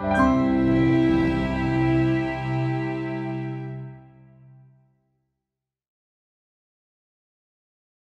Música